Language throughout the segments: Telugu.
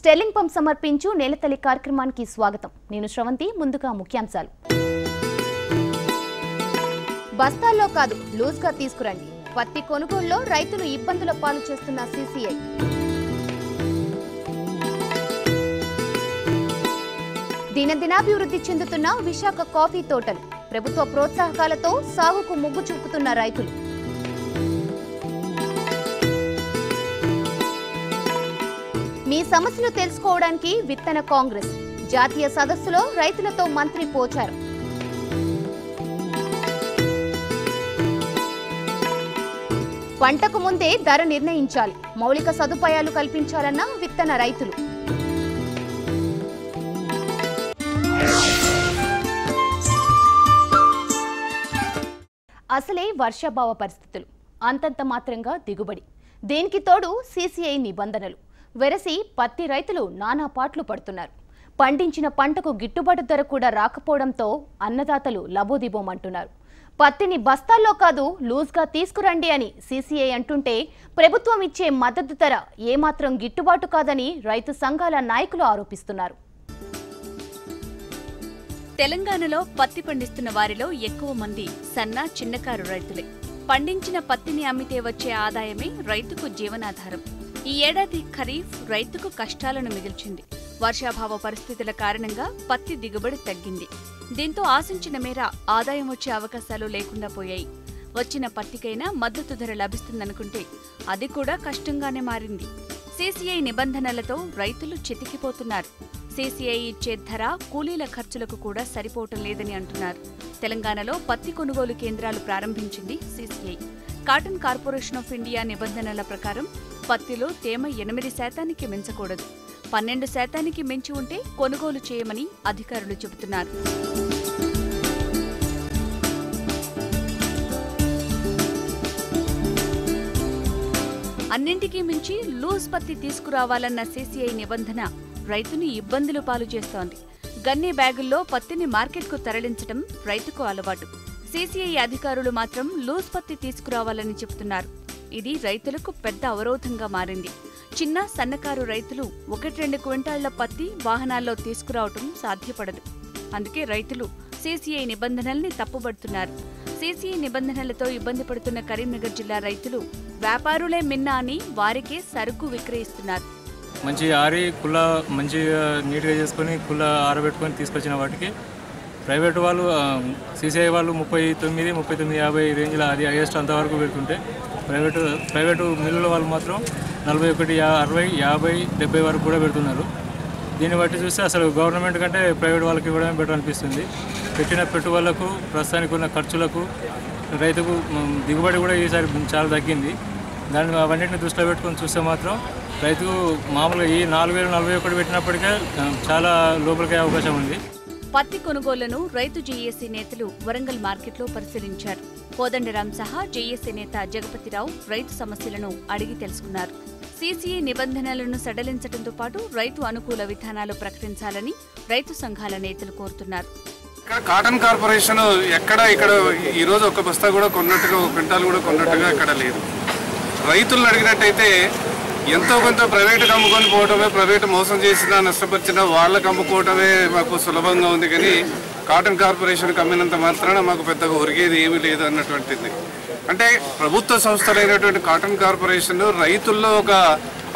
స్టెల్లింగ్ పంప్ సమర్పించు నేలతల్లి కార్యక్రమానికి స్వాగతం. నేను శ్రవంతి ముందుగా ముఖ్యాంశాలు. బస్తాల్లో కాదు లూజ్గా తీసుకురండి. పత్తి కొనుగోలులో రైతులు ఇబ్బందుల పాలు చేస్తున్న సీసీఐ. దినదినాభివృద్ధి చెందుతున్న విశాఖ కాఫీ తోటలు. ప్రభుత్వ ప్రోత్సాహకాలతో సాగుకు మొగ్గు చూపుతున్న రైతులు. మీ సమస్యలు తెలుసుకోవడానికి విత్తన కాంగ్రెస్. జాతీయ సదస్సులో రైతులతో మంత్రి పోచారు. పంటకు ముందే ధర నిర్ణయించాలి. మౌలిక సదుపాయాలు కల్పించాలన్న విత్తన రైతులు. అసలే వర్షాభావ పరిస్థితులు. అంతంత మాత్రంగా దిగుబడి. దీనికి తోడు సీసీఐ నిబంధనలు. వెరసి పత్తి రైతులు నానా పాట్లు పడుతున్నారు. పండించిన పంటకు గిట్టుబాటు ధర కూడా రాకపోవడంతో అన్నదాతలు లబోదిబోమంటున్నారు. పత్తిని బస్తాల్లో కాదు లూజ్గా తీసుకురండి అని సీసీఐ అంటుంటే ప్రభుత్వం ఇచ్చే మద్దతు ధర ఏమాత్రం గిట్టుబాటు కాదని రైతు సంఘాల నాయకులు ఆరోపిస్తున్నారు. తెలంగాణలో పత్తి పండిస్తున్న వారిలో ఎక్కువ మంది సన్న చిన్నకారు రైతులే. పండించిన పత్తిని అమ్మితే వచ్చే ఆదాయమే రైతుకు జీవనాధారం. ఈ ఏడాది ఖరీఫ్ రైతుకు కష్టాలను మిగిల్చింది. వర్షాభావ పరిస్థితుల కారణంగా పత్తి దిగుబడి తగ్గింది. దీంతో ఆశించిన మేర ఆదాయం వచ్చే అవకాశాలు లేకుండా పోయాయి. వచ్చిన పత్తికైనా మద్దతు ధర లభిస్తుందనుకుంటే అది కూడా కష్టంగానే మారింది. సీసీఐ నిబంధనలతో రైతులు చితికిపోతున్నారు. సీసీఐ ఇచ్చే ధర కూలీల ఖర్చులకు కూడా సరిపోవటం లేదని అంటున్నారు. తెలంగాణలో పత్తి కొనుగోలు కేంద్రాలు ప్రారంభించింది CCI. Cotton corporation of India నిబంధనల ప్రకారం పత్తిలో తేమ ఎనిమిది శాతానికి మించకూడదు. పన్నెండు శాతానికి మించి ఉంటే కొనుగోలు చేయమని అధికారులు చెబుతున్నారు. అన్నింటికీ మించి లూజ్ పత్తి తీసుకురావాలన్న సీసీఐ నిబంధన రైతుని ఇబ్బందులు పాలు చేస్తోంది. గన్ని బ్యాగుల్లో పత్తిని మార్కెట్కు తరలించడం రైతుకు అలవాటు. సీసీఐ అధికారులు మాత్రం లూజ్ పత్తి తీసుకురావాలని చెబుతున్నారు. ఇది రైతులకు పెద్ద అవరోధంగా మారింది. చిన్న సన్నకారు రైతులు ఒకటి రెండు క్వింటాళ్ళ పత్తి వాహనాల్లో తీసుకురావటం సాధ్యపడదు. అందుకే రైతులు సీసీఐ నిబంధనల్ని తప్పుబడుతున్నారు. సీసీఐ నిబంధనలతో ఇబ్బంది పడుతున్న కరీంనగర్ జిల్లా రైతులు వ్యాపారులే మిన్నా అని వారికే సరుకు విక్రయిస్తున్నారు. మంచి ఆరి కుల్ల మంచిగా నీట్గా చేసుకొని కుల్ల ఆరబెట్టుకొని తీసుకొచ్చిన వాటికి ప్రైవేట్ వాళ్ళు సీసీఐ వాళ్ళు ముప్పై తొమ్మిది ముప్పై తొమ్మిది యాభై రేంజ్లో అది హైయెస్ట్ అంతవరకు పెడుతుంటే ప్రైవేటు ప్రైవేటు మిల్లుల వాళ్ళు మాత్రం నలభై ఒకటి యా అరవై యాభై డెబ్బై వరకు కూడా పెడుతున్నారు. దీన్ని బట్టి చూస్తే అసలు గవర్నమెంట్ కంటే ప్రైవేట్ వాళ్ళకి ఇవ్వడమే బెటర్ అనిపిస్తుంది. పెట్టిన పెట్టుబడులకు ప్రస్తుతానికి ఉన్న ఖర్చులకు రైతుకు దిగుబడి కూడా ఈసారి చాలా తగ్గింది. దాన్ని అవన్నింటిని దృష్టిలో పెట్టుకొని చూస్తే మాత్రం రైతుకు మామూలుగా ఈ నాలుగు వేలు నలభై ఒకటి పెట్టినప్పటికే చాలా లోపలికి అవకాశం ఉంది. పత్తి కొనుగోళ్ళను రైతు జేఏసీ నేతలు వరంగల్ మార్కెట్లో పరిశీలించారు. కోదండరాం సహా జేఏసీ నేత జగపతిరావు రైతు సమస్యలను అడిగి తెలుసుకున్నారు. సీసీఏ నిబంధనలను సడలించడంతో పాటు రైతు అనుకూల విధానాలు ప్రకటించాలని రైతు సంఘాల నేతలు కోరుతున్నారు. కాటన్ కార్పొరేషన్ ఎక్కడ ఇక్కడ ఈ రోజు ఒక బస్తా కూడా కొన్నట్టుగా ఒక క్వింటాల్ కూడా కొన్నట్టుగా ఇక్కడ లేదు. రైతులను అడిగినట్టయితే ఎంతో కొంత ప్రైవేట్కి అమ్ముకొని పోవటమే ప్రైవేట్ మోసం చేసినా నష్టపరిచినా వాళ్ళకి అమ్ముకోవటమే మాకు సులభంగా ఉంది కానీ కాటన్ కార్పొరేషన్కి అమ్మినంత మాత్రాన మాకు పెద్దగా ఒరిగేది ఏమీ లేదు అన్నటువంటిది. అంటే ప్రభుత్వ సంస్థలైనటువంటి కాటన్ కార్పొరేషన్ రైతుల్లో ఒక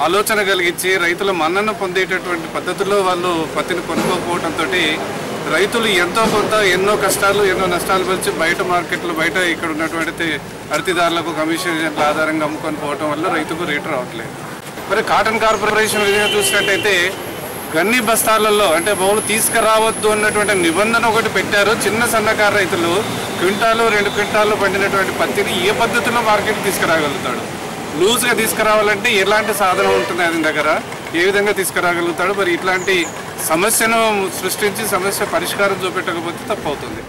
ఆలోచన కలిగించి రైతుల మన్నన పొందేటటువంటి పద్ధతిలో వాళ్ళు పత్తిని కొనుక్కోకపోవడంతో రైతులు ఎంతో కొంత ఎన్నో కష్టాలు ఎన్నో నష్టాలు వచ్చి బయట మార్కెట్లు బయట ఇక్కడ ఉన్నటువంటి అరతిదారులకు కమిషన్ ఆధారంగా అమ్ముకొని పోవటం వల్ల రైతుకు రేటు రావట్లేదు. మరి కాటన్ కార్పొరేషన్ విధంగా చూసినట్టయితే గన్ని బస్తాలలో అంటే బహుళ తీసుకురావద్దు అన్నటువంటి నిబంధన ఒకటి పెట్టారు. చిన్న సన్నకారు రైతులు క్వింటాలు రెండు క్వింటాలు పండినటువంటి పత్తిని ఏ పద్ధతిలో మార్కెట్కి తీసుకురాగలుగుతాడు? లూజ్గా తీసుకురావాలంటే ఎలాంటి సాధనం ఉంటుంది ఆయన దగ్గర? ఏ విధంగా తీసుకురాగలుగుతాడు? మరి ఇట్లాంటి సమస్యను సృష్టించి సమస్య పరిష్కారం చూపెట్టకపోతే తప్పవుతుంది.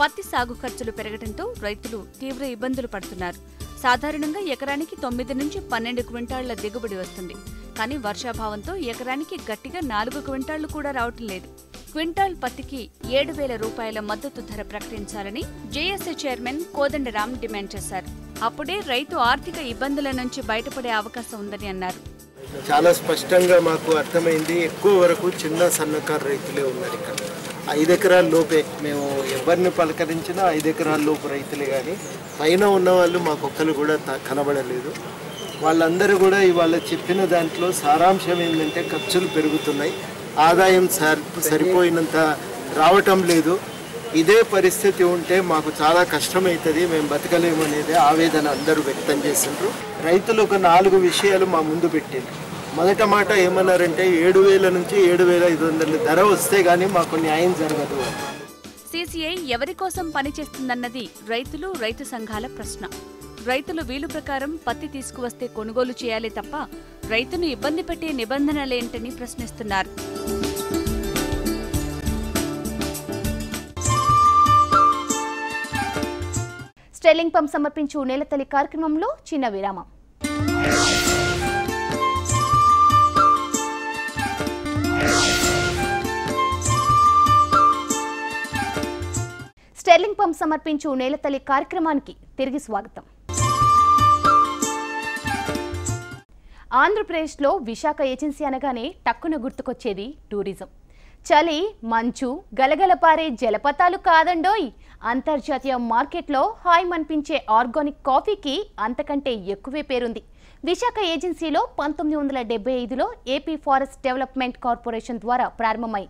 పత్తి సాగు ఖర్చులు పెరగడంతో రైతులు తీవ్ర ఇబ్బందులు పడుతున్నారు. సాధారణంగా ఎకరానికి తొమ్మిది నుంచి పన్నెండు క్వింటాళ్ళ దిగుబడి వస్తుంది. కానీ వర్షాభావంతో ఎకరానికి గట్టిగా నాలుగు క్వింటాళ్ళు కూడా రావటం లేదు. క్వింటాల్ పత్తికి ఏడు వేల రూపాయల మద్దతు ధర ప్రకటించాలని జేఎస్ఏ చైర్మన్ కోదండరాం డిమాండ్ చేశారు. అప్పుడే రైతు ఆర్థిక ఇబ్బందుల నుంచి బయటపడే అవకాశం ఉందని అన్నారు. చాలా స్పష్టంగా మాకు అర్థమైంది ఎక్కువ వరకు చిన్న సన్నకారు రైతులే ఉన్నారు ఇక్కడ. ఐదు ఎకరాల లోపే. మేము ఎవరిని పలకరించినా ఐదు ఎకరాల లోపు రైతులే కానీ పైన ఉన్న వాళ్ళు మాకు ఒక్కరు కూడా కనబడలేదు. వాళ్ళందరూ కూడా ఇవాళ చెప్పిన దాంట్లో సారాంశం ఏంటంటే ఖర్చులు పెరుగుతున్నాయి. ఆదాయం సరి సరిపోయినంత రావటం లేదు. ఇదే పరిస్థితి ఉంటే మాకు చాలా కష్టమవుతుంది మేము బతకలేము అనేది ఆవేదన అందరూ వ్యక్తం చేసిండ్రు రైతులు ఒక నాలుగు విషయాలు మా ముందు పెట్టిండ్రు. మొదట మాట ఏమన్నారంటే ఏడు వేల నుంచి ఏడు వేల ఐదు వందల ధర వస్తే కానీ మాకు న్యాయం జరగదు. సీసీఐ ఎవరి కోసం పనిచేస్తుందన్నది రైతులు రైతు సంఘాల ప్రశ్న. రైతులు వీలు ప్రకారం పత్తి తీసుకువస్తే కొనుగోలు చేయాలి తప్ప రైతును ఇబ్బంది పెట్టే నిబంధనలేంటని ప్రశ్నిస్తున్నారు. స్టెల్లింగ్ పంప్ సమర్పించు నేలతల్లి కార్యక్రమంలో చిన్న విరామం. స్టెర్లింగ్ సమర్పించు నేలతల్లి కార్యక్రమానికి తిరిగి స్వాగతం. ఆంధ్రప్రదేశ్లో విశాఖ ఏజెన్సీ అనగానే టక్కున గుర్తుకొచ్చేది టూరిజం. చలి మంచు గలగలపారే జలపాతాలు కాదండోయ్! అంతర్జాతీయ మార్కెట్లో హాయ్ అనిపించే ఆర్గానిక్ కాఫీకి అంతకంటే ఎక్కువే పేరుంది. విశాఖ ఏజెన్సీలో పంతొమ్మిది వందల డెబ్బై ఐదులో ఏపీ ఫారెస్ట్ డెవలప్మెంట్ కార్పొరేషన్ ద్వారా ప్రారంభమై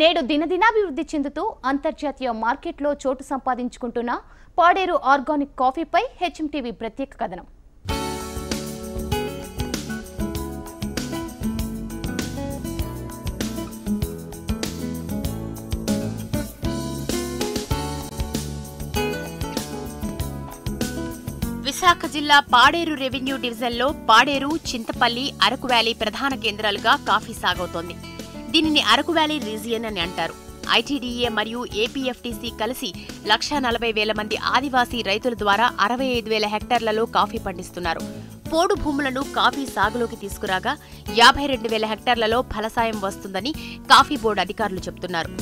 నేడు దినదినాభివృద్ధి చెందుతూ అంతర్జాతీయ మార్కెట్లో చోటు సంపాదించుకుంటున్న పాడేరు ఆర్గానిక్ కాఫీపై హెచ్ఎంటీవీ ప్రత్యేక కథనం. విశాఖ జిల్లా పాడేరు రెవెన్యూ డివిజన్లో పాడేరు చింతపల్లి అరకు వ్యాలీ ప్రధాన కేంద్రాలుగా కాఫీ సాగవుతోంది. దీనిని అరకు వ్యాలీ రీజియన్ అని అంటారు. ఐటీడీఏ మరియు ఏపీఎఫ్టీసీ కలిసి లక్షా నలభై వేల మంది ఆదివాసీ రైతుల ద్వారా అరవై ఐదు వేల హెక్టార్లలో కాఫీ పండిస్తున్నారు. పోడు భూములను కాఫీ సాగులోకి తీసుకురాగా యాభై రెండు వేల హెక్టార్లలో ఫలసాయం వస్తుందని కాఫీ బోర్డు అధికారులు చెబుతున్నారు.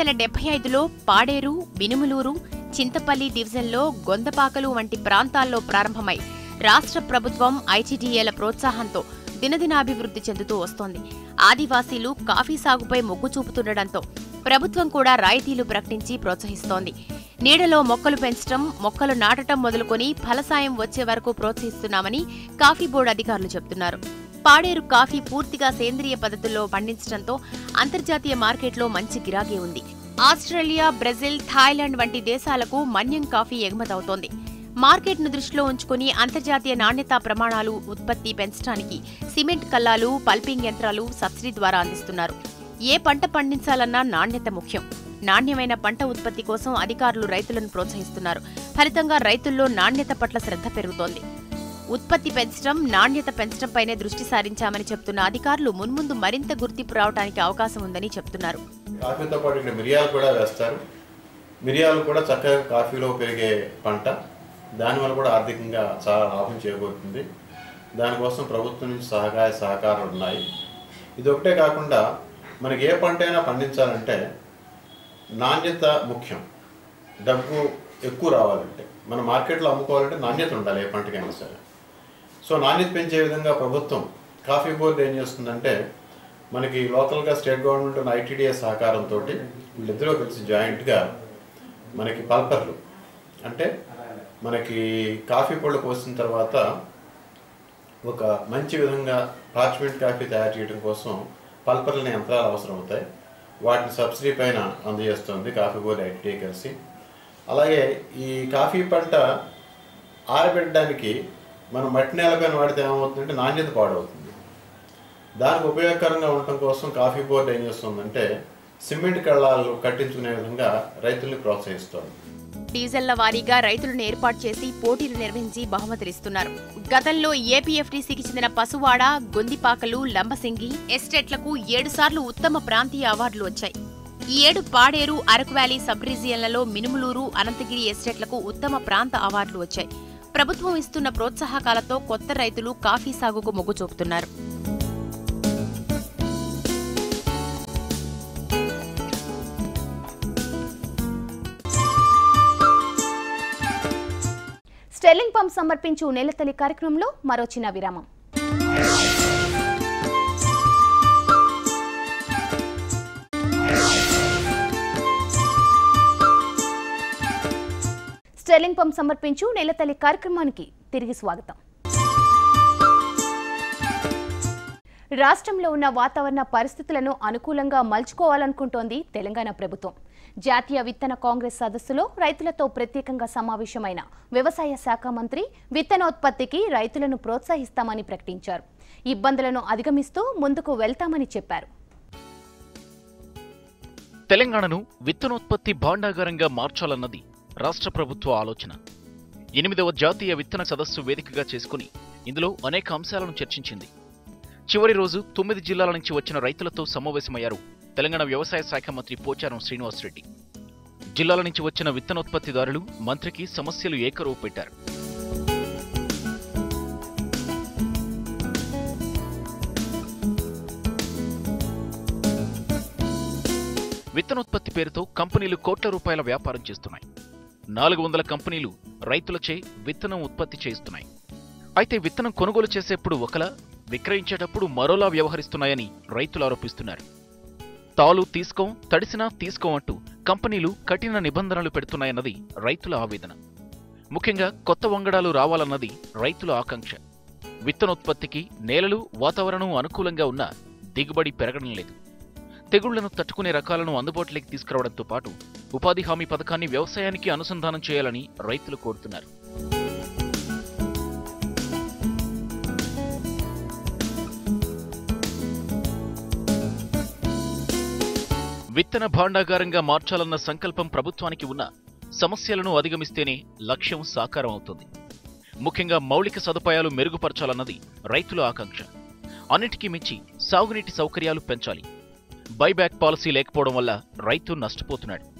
వందల డెబ్బై ఐదులో పాడేరు మినుములూరు చింతపల్లి డివిజన్లో గొందపాకలు వంటి ప్రాంతాల్లో ప్రారంభమై రాష్ట్ర ప్రభుత్వం ఐటీడీఏల ప్రోత్సాహంతో దినదినాభివృద్ధి చెందుతూ వస్తోంది. ఆదివాసీలు కాఫీ సాగుపై మొగ్గు చూపుతుండటంతో ప్రభుత్వం కూడా రాయితీలు ప్రకటించి ప్రోత్సహిస్తోంది. నీడలో మొక్కలు పెంచడం మొక్కలు నాటడం మొదలుకొని ఫలసాయం వచ్చే వరకు ప్రోత్సహిస్తున్నామని కాఫీ బోర్డు అధికారులు చెబుతున్నారు. పాడేరు కాఫీ పూర్తిగా సేంద్రియ పద్ధతుల్లో పండించడంతో అంతర్జాతీయ మార్కెట్లో మంచి గిరాకీ ఉంది. ఆస్ట్రేలియా బ్రెజిల్ థాయిలాండ్ వంటి దేశాలకు మన్యం కాఫీ ఎగుమతవుతోంది. మార్కెట్ను దృష్టిలో ఉంచుకుని అంతర్జాతీయ నాణ్యతా ప్రమాణాలు ఉత్పత్తి పెంచడానికి సిమెంట్ కల్లాలు పల్పింగ్ యంత్రాలు సబ్సిడీ ద్వారా అందిస్తున్నారు. ఏ పంట పండించాలన్నా నాణ్యత ముఖ్యం. నాణ్యమైన పంట ఉత్పత్తి కోసం అధికారులు రైతులను ప్రోత్సహిస్తున్నారు. ఫలితంగా రైతుల్లో నాణ్యత పట్ల శ్రద్ధ పెరుగుతోంది. ఉత్పత్తి పెంచడం నాణ్యత పెంచడంపైనే దృష్టి సారించామని చెప్తున్న అధికారులు మున్ముందు మరింత గుర్తింపు రావడానికి అవకాశం ఉందని చెప్తున్నారు. కాఫీతో పాటు మిరియాలు కూడా వేస్తారు. మిరియాలు కూడా చక్కగా కాఫీలో పెరిగే పంట. దానివల్ల కూడా ఆర్థికంగా చాలా లాభం చేకూరుతుంది దానికోసం ప్రభుత్వం నుంచి సహకార సహకారాలు ఉన్నాయి. ఇది ఒకటే కాకుండా మనకి ఏ పంట అయినా పండించాలంటే నాణ్యత ముఖ్యం. డబ్బు ఎక్కువ రావాలంటే. మన మార్కెట్లో అమ్ముకోవాలంటే నాణ్యత ఉండాలి ఏ పంటకైనా సరే. సో నాణ్యత పెంచే విధంగా ప్రభుత్వం కాఫీ బోర్డు ఏం చేస్తుందంటే మనకి లోకల్గా స్టేట్ గవర్నమెంట్ ఉన్న ఐటీడీఏ సహకారంతో వీళ్ళిద్దరూ కలిసి జాయింట్గా మనకి పల్పర్లు. అంటే మనకి కాఫీ పళ్ళు పోసిన తర్వాత ఒక మంచి విధంగా పార్చ్మెంట్ కాఫీ తయారు చేయడం కోసం పల్పర్లని యంత్రాలు అవసరం అవుతాయి వాటిని సబ్సిడీ పైన అందజేస్తుంది కాఫీ బోర్డు ఐటీడీఏ కలిసి. అలాగే ఈ కాఫీ పంట ఆరబెట్టడానికి మనం మట్టి నేలపైన వాడితే ఏమవుతుందంటే నాణ్యత పాడవుతుంది. దానికి ఉపయోగకరంగా ఉండటం కోసం కాఫీ బోర్డు ఏం చేస్తుందంటే సిమెంట్ కళ్ళాలు కట్టించుకునే విధంగా రైతుల్ని ప్రోత్సహిస్తోంది. డీజిల్ల వారీగా రైతులను ఏర్పాటు చేసి పోటీలు నిర్వహించి బహుమతులిస్తున్నారు. గతంలో ఏపీఎఫ్టీసీకి చెందిన పసువాడ గొందిపాకలు లంబసింగి ఎస్టేట్లకు ఏడు సార్లు ఉత్తమ ప్రాంతీయ అవార్డులు వచ్చాయి. ఈ ఏడు పాడేరు అరకు వ్యాలీ సబ్ రీజియన్లలో మినుములూరు అనంతగిరి ఎస్టేట్లకు ఉత్తమ ప్రాంత అవార్డులు వచ్చాయి. ప్రభుత్వం ఇస్తున్న ప్రోత్సాహకాలతో కొత్త రైతులు కాఫీ సాగుకు మొగ్గు చూపుతున్నారు. స్టెర్లింగ్ పంప్ సమర్పించు నేలతల్లి కార్యక్రమంలో మరో చిన్న విరామం. స్టెర్లింగ్ పంప్ సమర్పించు నెలతల్లి కార్యక్రమానికి తిరిగి స్వాగతం. రాష్ట్రంలో ఉన్న వాతావరణ పరిస్థితులను అనుకూలంగా మలుచుకోవాలనుకుంటోంది తెలంగాణ ప్రభుత్వం. జాతీయ విత్తన కాంగ్రెస్ సదస్సులో రైతులతో ప్రత్యేకంగా సమావేశమైన వ్యవసాయ శాఖ మంత్రి విత్తనోత్పత్తికి రైతులను ప్రోత్సహిస్తామని ప్రకటించారు. ఇబ్బందులను అధిగమిస్తూ ముందుకు వెళ్తామని చెప్పారు. తెలంగాణను విత్తనోత్పత్తి భాండాగారంగా మార్చాలన్నది రాష్ట్ర ప్రభుత్వ ఆలోచన. ఎనిమిదవ జాతీయ విత్తన సదస్సు వేదికగా చేసుకుని ఇందులో అనేక అంశాలను చర్చించింది. చివరి రోజు తొమ్మిది జిల్లాల నుంచి వచ్చిన రైతులతో సమావేశమయ్యారు తెలంగాణ వ్యవసాయ శాఖ మంత్రి పోచారం శ్రీనివాసరెడ్డి. జిల్లాల నుంచి వచ్చిన విత్తనోత్పత్తిదారులు మంత్రికి సమస్యలు ఏకరువు పెట్టారు. విత్తనోత్పత్తి పేరుతో కంపెనీలు కోట్ల రూపాయల వ్యాపారం చేస్తున్నాయి. నాలుగు వందల కంపెనీలు రైతులచే విత్తనం ఉత్పత్తి చేస్తున్నాయి. అయితే విత్తనం కొనుగోలు చేసేప్పుడు ఒకలా విక్రయించేటప్పుడు మరోలా వ్యవహరిస్తున్నాయని రైతులు ఆరోపిస్తున్నారు. తాలు తీసుకోం తడిసినా తీసుకోం అంటూ కంపెనీలు కఠిన నిబంధనలు పెడుతున్నాయన్నది రైతుల ఆవేదన. ముఖ్యంగా కొత్త వంగడాలు రావాలన్నది రైతుల ఆకాంక్ష. విత్తనోత్పత్తికి నేలలు వాతావరణం అనుకూలంగా ఉన్నా దిగుబడి పెరగడం లేదు. తెగుళ్ళను తట్టుకునే రకాలను అందుబాటులోకి తీసుకురావడంతో పాటు ఉపాధి హామీ పథకాన్ని వ్యవసాయానికి అనుసంధానం చేయాలని రైతులు కోరుతున్నారు. విత్తన భాండాగారంగా మార్చాలన్న సంకల్పం ప్రభుత్వానికి ఉన్న సమస్యలను అధిగమిస్తేనే లక్ష్యం సాకారం అవుతుంది. ముఖ్యంగా మౌలిక సదుపాయాలు మెరుగుపరచాలన్నది రైతుల ఆకాంక్ష. అన్నిటికీ మించి సాగునీటి సౌకర్యాలు పెంచాలి. బైబ్యాక్ పాలసీ లేకపోవడం వల్ల రైతు నష్టపోతున్నాడు.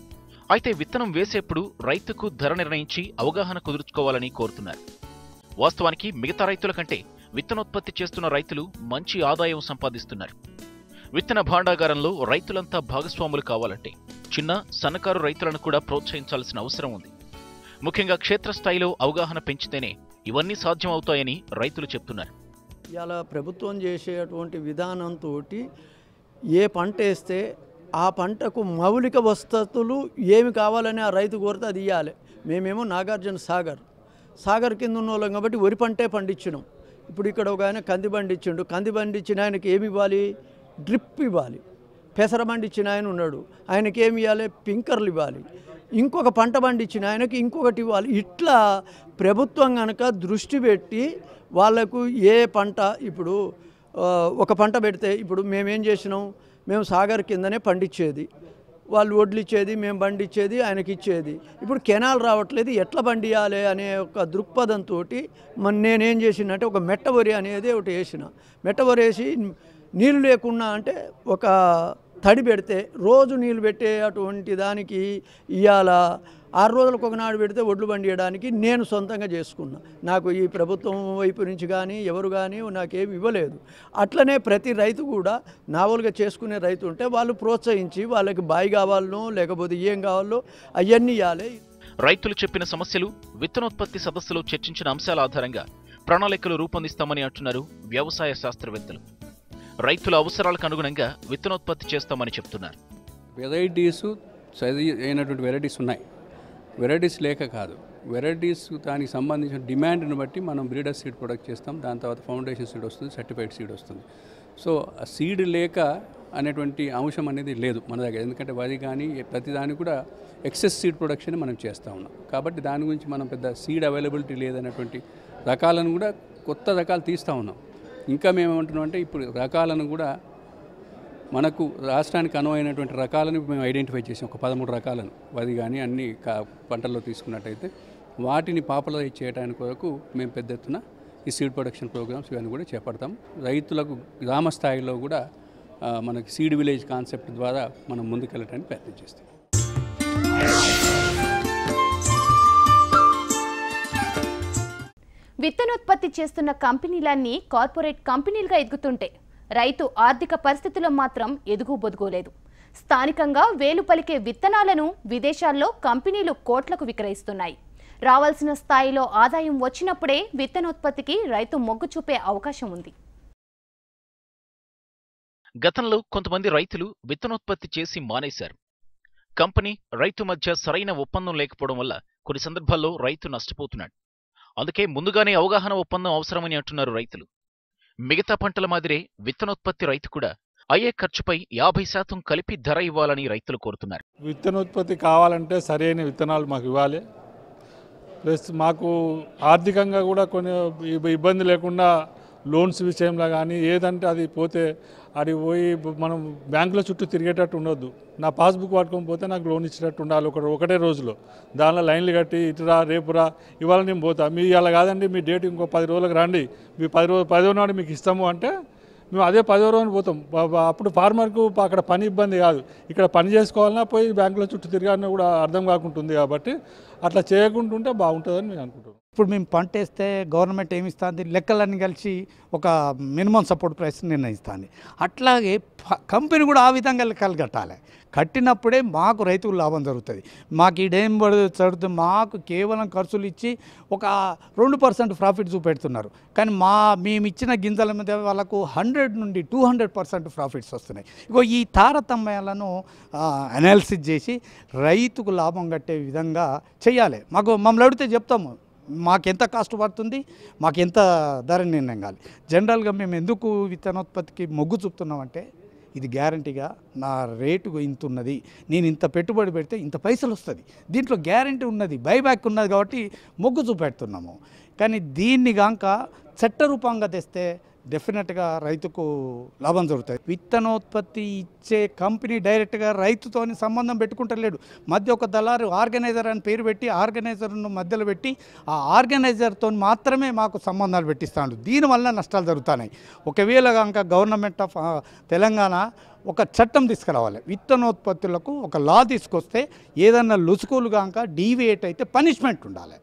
అయితే విత్తనం వేసేప్పుడు రైతుకు ధర నిర్ణయించి అవగాహన కుదుర్చుకోవాలని కోరుతున్నారు. వాస్తవానికి మిగతా రైతుల కంటే విత్తనోత్పత్తి చేస్తున్న రైతులు మంచి ఆదాయం సంపాదిస్తున్నారు. విత్తన భాండాగారంలో రైతులంతా భాగస్వాములు కావాలంటే చిన్న సన్నకారు రైతులను కూడా ప్రోత్సహించాల్సిన అవసరం ఉంది. ముఖ్యంగా క్షేత్రస్థాయిలో అవగాహన పెంచితేనే ఇవన్నీ సాధ్యమవుతాయని రైతులు చెప్తున్నారు. ఇలా ప్రభుత్వం చేసేటువంటి విధానంతో ఏ పంట వేస్తే ఆ పంటకు మౌలిక వసతులు ఏమి కావాలని ఆ రైతు కోరితే అది ఇవ్వాలి మేమేమో నాగార్జున సాగర్. సాగర్ కింద ఉన్న వాళ్ళం కాబట్టి వరి పంటే పండించినాం. ఇప్పుడు ఇక్కడ ఒక ఆయన కంది పండించిండు. కంది పండించిన ఆయనకి ఏమి ఇవ్వాలి? డ్రిప్ ఇవ్వాలి. పెసర పండించిన ఆయన ఉన్నాడు. ఆయనకి ఏమి ఇవ్వాలి పింకర్లు ఇవ్వాలి. ఇంకొక పంట పండించిన ఆయనకి ఇంకొకటి ఇవ్వాలి. ఇట్లా ప్రభుత్వం కనుక దృష్టి పెట్టి వాళ్ళకు ఏ పంట ఇప్పుడు ఒక పంట పెడితే ఇప్పుడు మేమేం చేసినాం? మేము సాగర్ కిందనే పండించేది. వాళ్ళు వడ్లిచ్చేది మేము పండించేది ఆయనకి ఇచ్చేది. ఇప్పుడు కెనాల్ రావట్లేదు ఎట్లా పండియాలి అనే ఒక దృక్పథంతో మన నేనేం చేసినంటే ఒక మెట్టవరి అనేది ఒకటి వేసిన. మెట్టవరి వేసి నీళ్ళు లేకుండా అంటే ఒక తడి పెడితే రోజు నీళ్ళు పెట్టే అటువంటి దానికి ఇవాళ ఆరు రోజులకు ఒకనాడు పెడితే ఒడ్లు పండియడానికి నేను సొంతంగా చేసుకున్నా. నాకు ఈ ప్రభుత్వం వైపు నుంచి కానీ ఎవరు కానీ నాకేమి ఇవ్వలేదు. అట్లనే ప్రతి రైతు కూడా నావలుగా చేసుకునే రైతు ఉంటే వాళ్ళు ప్రోత్సహించి వాళ్ళకి బాయి కావాలనో లేకపోతే ఏం కావాలో అవన్నీ ఇవ్వాలి రైతులు చెప్పిన సమస్యలు విత్తనోత్పత్తి సదస్సులో చర్చించిన అంశాల ఆధారంగా ప్రణాళికలు రూపొందిస్తామని అంటున్నారు వ్యవసాయ శాస్త్రవేత్తలు. రైతుల అవసరాలకు అనుగుణంగా విత్తనోత్పత్తి చేస్తామని చెప్తున్నారు. వెరైటీస్ అయినటువంటి వెరైటీస్ ఉన్నాయి. వెరైటీస్ లేక కాదు. వెరైటీస్ దానికి సంబంధించిన డిమాండ్ని బట్టి మనం బ్రీడర్ సీడ్ ప్రొడక్ట్ చేస్తాం. దాని తర్వాత ఫౌండేషన్ సీడ్ వస్తుంది సర్టిఫైడ్ సీడ్ వస్తుంది. సో సీడ్ లేక అనేటువంటి అంశం అనేది లేదు మన దగ్గర. ఎందుకంటే వరి కానీ ప్రతిదాని కూడా ఎక్సెస్ సీడ్ ప్రొడక్షన్ మనం చేస్తూ ఉన్నాం. కాబట్టి దాని గురించి మనం పెద్ద సీడ్ అవైలబిలిటీ లేదనేటువంటి రకాలను కూడా కొత్త రకాలు తీస్తూ ఉన్నాం. ఇంకా మేము ఏమంటున్నాం అంటే ఇప్పుడు రకాలను కూడా మనకు రాష్ట్రానికి అనువైనటువంటి రకాలను మేము ఐడెంటిఫై చేసాం. ఒక పదమూడు రకాలను. వరి కానీ అన్ని కా పంటల్లో తీసుకున్నట్టయితే వాటిని పాపులరైజ్ చేయడానికి కొరకు మేము పెద్ద ఎత్తున ఈ సీడ్ ప్రొడక్షన్ ప్రోగ్రామ్స్ ఇవన్నీ కూడా చేపడతాం. రైతులకు గ్రామ స్థాయిలో కూడా మనకి సీడ్ విలేజ్ కాన్సెప్ట్ ద్వారా మనం ముందుకెళ్ళటానికి ప్రయత్నం చేస్తాం. విత్తనోత్పత్తి చేస్తున్న కంపెనీలన్నీ కార్పొరేట్ కంపెనీలుగా ఎదుగుతుంటాయి రైతు ఆర్థిక పరిస్థితుల్లో మాత్రం ఎదుగు బొదుగోలేదు. స్థానికంగా వేలు పలికే విత్తనాలను విదేశాల్లో కంపెనీలు కోట్లకు విక్రయిస్తున్నాయి. రావాల్సిన స్థాయిలో ఆదాయం వచ్చినప్పుడే విత్తనోత్పత్తికి రైతు మొగ్గు చూపే అవకాశం ఉంది. గతంలో కొంతమంది రైతులు విత్తనోత్పత్తి చేసి మానేశారు. కంపెనీ రైతు మధ్య సరైన ఒప్పందం లేకపోవడం వల్ల కొన్ని సందర్భాల్లో రైతు నష్టపోతున్నాడు. అందుకే ముందుగానే అవగాహన ఒప్పందం అవసరమని అంటున్నారు రైతులు. మిగతా పంటల మాదిరే విత్తనోత్పత్తి రైతు కూడా అయ్యే ఖర్చుపై యాభై శాతం కలిపి ధర ఇవ్వాలని రైతులు కోరుతున్నారు. విత్తనోత్పత్తి కావాలంటే సరైన విత్తనాలు మాకు ఇవ్వాలి. ప్లస్ మాకు ఆర్థికంగా కూడా కొన్ని ఇబ్బంది లేకుండా లోన్స్ విషయంలో కానీ ఏదంటే అది పోతే అది పోయి మనం బ్యాంకులో చుట్టూ తిరిగేటట్టు ఉండొద్దు. నా పాస్బుక్ పట్టుకొని పోతే నాకు లోన్ ఇచ్చేటట్టు ఉండాలి ఒక ఒకటే రోజులో. దానిలో లైన్లు కట్టి ఇటురా రేపురా ఇవాళ నేను పోతా. మీ ఇలా కాదండి మీ డేట్ ఇంకో పది రోజులకు రండి. మీ పది రోజు పదో నాడు మీకు ఇస్తాము అంటే మేము అదే పదో రోజున పోతాం. అప్పుడు ఫార్మర్కు అక్కడ పని ఇబ్బంది కాదు. ఇక్కడ పని చేసుకోవాలన్నా పోయి బ్యాంకులో చుట్టూ తిరగాలన్నా కూడా అర్థం కాకుంటుంది కాబట్టి అట్లా చేయకుంటుంటే బాగుంటుందని నేను అనుకుంటున్నాను. ఇప్పుడు మేము పంట వేస్తే గవర్నమెంట్ ఏమి ఇస్తుంది లెక్కలన్నీ కలిసి ఒక మినిమం సపోర్ట్ ప్రైస్ నిర్ణయిస్తుంది. అట్లాగే కంపెనీ కూడా ఆ విధంగా లెక్కలు కట్టాలి. కట్టినప్పుడే మాకు రైతుకు లాభం జరుగుతుంది. మాకు ఈడేం జరుగుతుంది మాకు కేవలం ఖర్చులు ఇచ్చి ఒక రెండు పర్సెంట్ ప్రాఫిట్ చూపెడుతున్నారు. కానీ మా మేము ఇచ్చిన గింజల మీద వాళ్ళకు హండ్రెడ్ నుండి టూ హండ్రెడ్ పర్సెంట్ ప్రాఫిట్స్ వస్తున్నాయి. ఇగో ఈ తారతమ్యాలను అనాలిసిస్ చేసి రైతుకు లాభం కట్టే విధంగా చేయాలి. మాకు మమ్మల్ని అడిగితే చెప్తాము. మాకెంత కాస్ట్ పడుతుంది మాకెంత ధర నిర్ణయం కావాలి జనరల్గా మేము ఎందుకు విత్తనోత్పత్తికి మొగ్గు చూపుతున్నామంటే ఇది గ్యారంటీగా నా రేటు ఇంత ఉన్నది నేను ఇంత పెట్టుబడి పెడితే ఇంత పైసలు వస్తుంది. దీంట్లో గ్యారంటీ ఉన్నది బైబ్యాక్ ఉన్నది కాబట్టి మొగ్గు చూపెడుతున్నాము. కానీ దీన్ని గాంక చట్టరూపంగా తెస్తే డెఫినెట్గా రైతుకు లాభం జరుగుతాయి విత్తనోత్పత్తి ఇచ్చే కంపెనీ డైరెక్ట్గా రైతుతో సంబంధం పెట్టుకుంటలేడు. మధ్య ఒక దళారు ఆర్గనైజర్ అని పేరు పెట్టి ఆర్గనైజర్ను మధ్యలో పెట్టి ఆ ఆర్గనైజర్తో మాత్రమే మాకు సంబంధాలు పెట్టిస్తాడు. దీనివల్ల నష్టాలు జరుగుతున్నాయి. ఒకవేళ కనుక గవర్నమెంట్ ఆఫ్ తెలంగాణ ఒక చట్టం తీసుకురావాలి. విత్తనోత్పత్తులకు ఒక లా తీసుకొస్తే ఏదన్నా లుసుకులు కనుక డీవియేట్ అయితే పనిష్మెంట్ ఉండాలి.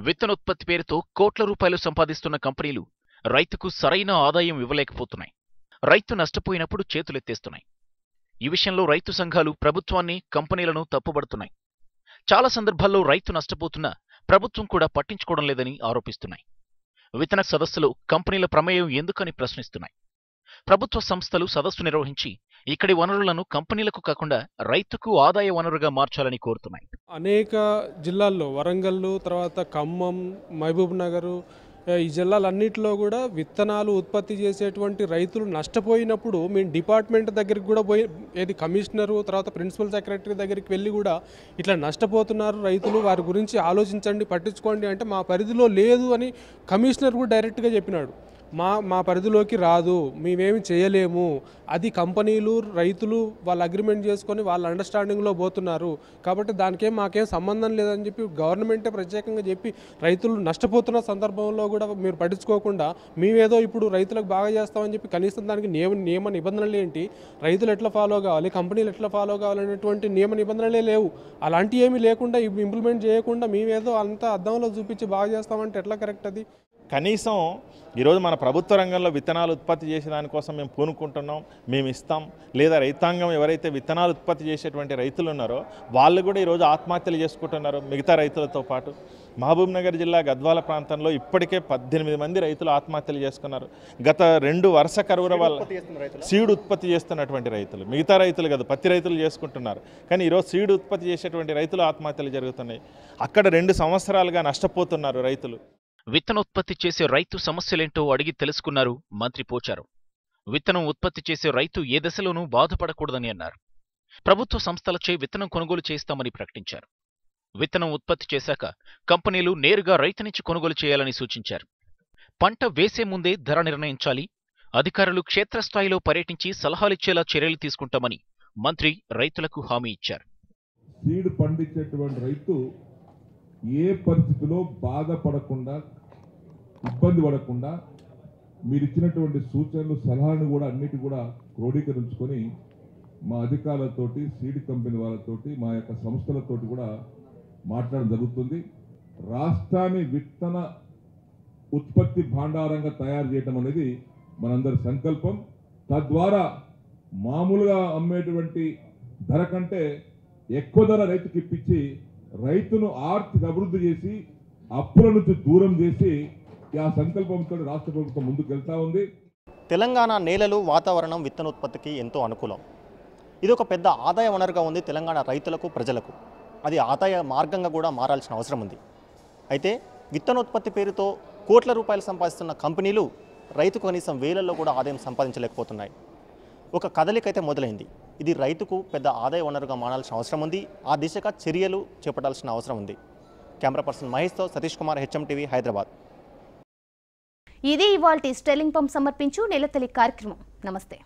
విత్తనోత్పత్తి పేరుతో కోట్ల రూపాయలు సంపాదిస్తున్న కంపెనీలు రైతుకు సరైన ఆదాయం ఇవ్వలేకపోతున్నాయి. రైతు నష్టపోయినప్పుడు చేతులెత్తేస్తున్నాయి. ఈ విషయంలో రైతు సంఘాలు ప్రభుత్వాన్ని కంపెనీలను తప్పుబడుతున్నాయి. చాలా సందర్భాల్లో రైతు నష్టపోతున్నా ప్రభుత్వం కూడా పట్టించుకోవడం లేదని ఆరోపిస్తున్నాయి. విత్తన సదస్సులో కంపెనీల ప్రమేయం ఎందుకని ప్రశ్నిస్తున్నాయి. ప్రభుత్వ సంస్థలు సదస్సు నిర్వహించి ఇక్కడి వనరులను కంపెనీలకు కాకుండా రైతుకు ఆదాయ వనరుగా మార్చాలని కోరుతున్నాయి. అనేక జిల్లాల్లో వరంగల్ తర్వాత ఖమ్మం మహబూబ్ నగరు ఈ జిల్లాలన్నింటిలో కూడా విత్తనాలు ఉత్పత్తి చేసేటువంటి రైతులు నష్టపోయినప్పుడు మేము డిపార్ట్మెంట్ దగ్గరికి కూడా పోయి ఏది కమిషనరు తర్వాత ప్రిన్సిపల్ సెక్రటరీ దగ్గరికి వెళ్ళి కూడా ఇట్లా నష్టపోతున్నారు రైతులు. వారి గురించి ఆలోచించండి పట్టించుకోండి అంటే మా పరిధిలో లేదు అని కమిషనర్ కూడా డైరెక్ట్గా చెప్పినాడు. మా మా పరిధిలోకి రాదు మేమేమి చేయలేము. అది కంపెనీలు రైతులు వాళ్ళు అగ్రిమెంట్ చేసుకొని వాళ్ళ అండర్స్టాండింగ్లో పోతున్నారు. కాబట్టి దానికేం మాకేం సంబంధం లేదని చెప్పి గవర్నమెంటే ప్రత్యేకంగా చెప్పి రైతులు నష్టపోతున్న సందర్భంలో కూడా మీరు పట్టించుకోకుండా మేమేదో ఇప్పుడు రైతులకు బాగా చేస్తామని చెప్పి కనీసం దానికి నియమ నియమ నిబంధనలు ఏంటి? రైతులు ఎట్లా ఫాలో కావాలి? కంపెనీలు ఎట్లా ఫాలో కావాలనేటువంటి నియమ నిబంధనలే లేవు. అలాంటివి ఏమీ లేకుండా ఇప్పుడు ఇంప్లిమెంట్ చేయకుండా మేమేదో అంత అద్దంలో చూపించి బాగా చేస్తామంటే ఎట్లా కరెక్ట్ అది? కనీసం ఈరోజు మన ప్రభుత్వ రంగంలో విత్తనాలు ఉత్పత్తి చేసే దానికోసం మేము పూనుకుంటున్నాం మేము ఇస్తాం లేదా రైతాంగం ఎవరైతే విత్తనాలు ఉత్పత్తి చేసేటువంటి రైతులు ఉన్నారో వాళ్ళు కూడా ఈరోజు ఆత్మహత్యలు చేసుకుంటున్నారు మిగతా రైతులతో పాటు. మహబూబ్ నగర్ జిల్లా గద్వాల ప్రాంతంలో ఇప్పటికే పద్దెనిమిది మంది రైతులు ఆత్మహత్యలు చేసుకున్నారు. గత రెండు వరుస కరువుల వల్ల సీడ్ ఉత్పత్తి చేస్తున్నటువంటి రైతులు. మిగతా రైతులు కదా పత్తి రైతులు చేసుకుంటున్నారు. కానీ ఈరోజు సీడ్ ఉత్పత్తి చేసేటువంటి రైతులు ఆత్మహత్యలు జరుగుతున్నాయి. అక్కడ రెండు సంవత్సరాలుగా నష్టపోతున్నారు రైతులు. విత్తనోత్పత్తి చేసే రైతు సమస్యలేంటో అడిగి తెలుసుకున్నారు మంత్రి పోచారు. విత్తనం ఉత్పత్తి చేసే రైతు ఏ దశలోనూ బాధపడకూడదని అన్నారు. ప్రభుత్వ సంస్థలచే విత్తనం కొనుగోలు చేస్తామని ప్రకటించారు. విత్తనం ఉత్పత్తి చేశాక కంపెనీలు నేరుగా రైతు నుంచి కొనుగోలు చేయాలని సూచించారు. పంట వేసే ముందే ధర నిర్ణయించాలి అధికారులు క్షేత్రస్థాయిలో పర్యటించి సలహాలిచ్చేలా చర్యలు తీసుకుంటామని మంత్రి రైతులకు హామీ ఇచ్చారు. సీడ్ పండించేటువంటి రైతు ఏ పరిస్థితిలో బాధపడకుండా ఇబ్బంది పడకుండా మీరు ఇచ్చినటువంటి సూచనలు సలహాలను కూడా అన్నిటి కూడా క్రోడీకరించుకొని మా అధికారులతోటి సీడి కంపెనీ వాళ్ళతోటి మా యొక్క సంస్థలతోటి కూడా మాట్లాడడం జరుగుతుంది. రాష్ట్రాన్ని విత్తన ఉత్పత్తి భాండారంగా తయారు చేయడం అనేది మనందరి సంకల్పం. తద్వారా మామూలుగా అమ్మేటువంటి ధర కంటే ఎక్కువ ధర రైతుకి ఇప్పించి రైతును ఆర్థిక అభివృద్ధి చేసి అప్పుల నుంచి దూరం చేసి ఆ సంకల్పంతో రాష్ట్ర ప్రభుత్వం ముందుకెళ్తా ఉంది. తెలంగాణ నేలలు వాతావరణం విత్తనోత్పత్తికి ఎంతో అనుకూలం. ఇది ఒక పెద్ద ఆదాయ వనరుగా ఉంది తెలంగాణ రైతులకు ప్రజలకు. అది ఆదాయ మార్గంగా కూడా మారాల్సిన అవసరం ఉంది. అయితే విత్తనోత్పత్తి పేరుతో కోట్ల రూపాయలు సంపాదిస్తున్న కంపెనీలు రైతు కనీసం వేలల్లో కూడా ఆదాయం సంపాదించలేకపోతున్నాయి. ఒక కదలికైతే మొదలైంది. ఇది రైతుకు పెద్ద ఆదాయ వనరుగా మారాల్సిన అవసరం ఉంది. ఆ దిశగా చర్యలు చేపట్టాల్సిన అవసరం ఉంది. కెమెరా పర్సన్ మహేష్తో సతీష్ కుమార్ హెచ్ఎం టీవీ హైదరాబాద్. ఇది ఇవాల్టి స్టెల్లింగ్ పంప్ సమర్పించు నెలతల్లి కార్యక్రమం. నమస్తే.